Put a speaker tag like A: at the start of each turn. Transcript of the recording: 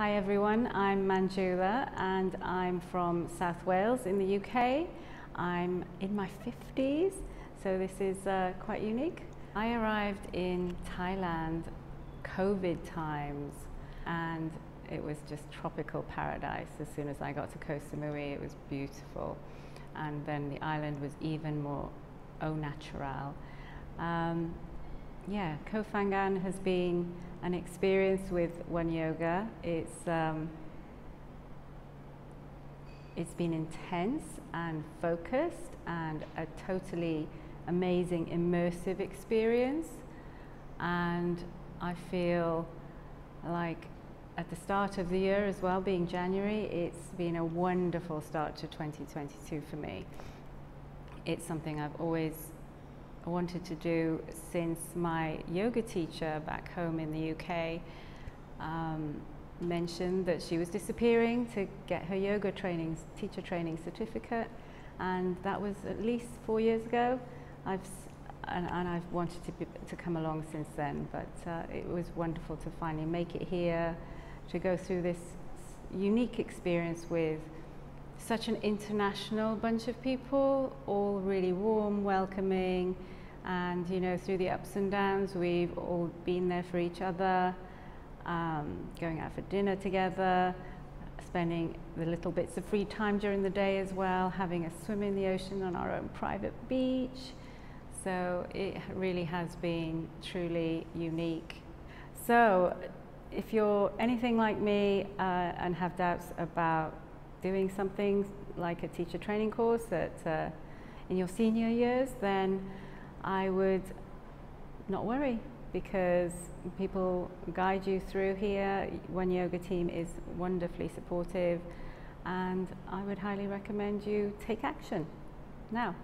A: Hi everyone, I'm Manjula and I'm from South Wales in the UK. I'm in my 50s, so this is uh, quite unique. I arrived in Thailand COVID times and it was just tropical paradise. As soon as I got to Koh Samui, it was beautiful. And then the island was even more au naturel. Um, yeah, Koh Phangan has been an experience with One Yoga. It's um, it's been intense and focused and a totally amazing immersive experience and I feel like at the start of the year as well being January it's been a wonderful start to 2022 for me it's something I've always wanted to do since my yoga teacher back home in the UK um, mentioned that she was disappearing to get her yoga training, teacher training certificate and that was at least four years ago. I've and, and I've wanted to, be, to come along since then, but uh, it was wonderful to finally make it here, to go through this unique experience with such an international bunch of people, all really warm, welcoming, and you know, through the ups and downs, we've all been there for each other, um, going out for dinner together, spending the little bits of free time during the day as well, having a swim in the ocean on our own private beach. So it really has been truly unique. So if you're anything like me uh, and have doubts about doing something like a teacher training course that uh, in your senior years, then I would not worry because people guide you through here. One Yoga team is wonderfully supportive and I would highly recommend you take action now.